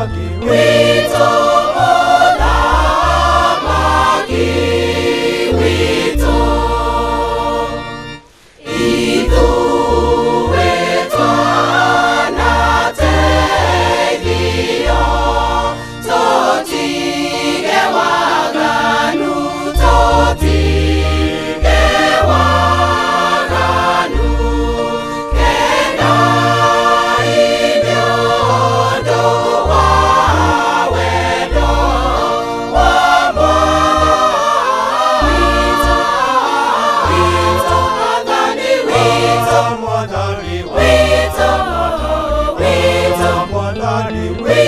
Rocky. We body.